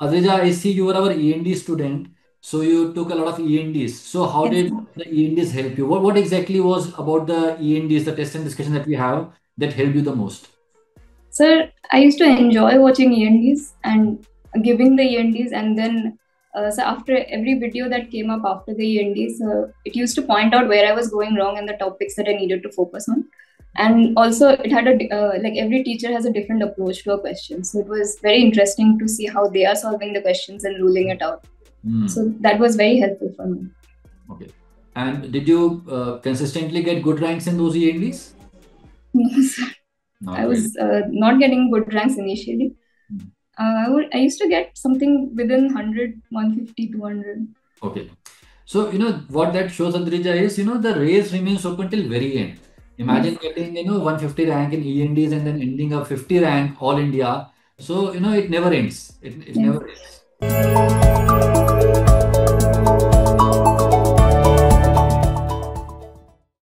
Adrija, I see you were our E&D student, so you took a lot of E&Ds. So how Yes, did sir. the E&Ds help you? What, what exactly was about the E&Ds, the test and discussion that we have, that helped you the most? Sir, I used to enjoy watching E&Ds and giving the E&Ds, and then uh, so after every video that came up after the E&Ds, uh, it used to point out where I was going wrong and the topics that I needed to focus on. And also, it had a uh, like every teacher has a different approach to a question, so it was very interesting to see how they are solving the questions and ruling it out. Hmm. So that was very helpful for me. Okay. And did you uh, consistently get good ranks in those E&Ds? No, sir. Not I really. was uh, not getting good ranks initially. Uh, I, would, I used to get something within 100, 150, 200. Okay. So, you know, what that shows, Adrija, is, you know, the race remains open till very end. Imagine getting, you know, 150 rank in E&Ds and then ending up 50 rank all India. So, you know, it never ends. It, it Yes. never ends.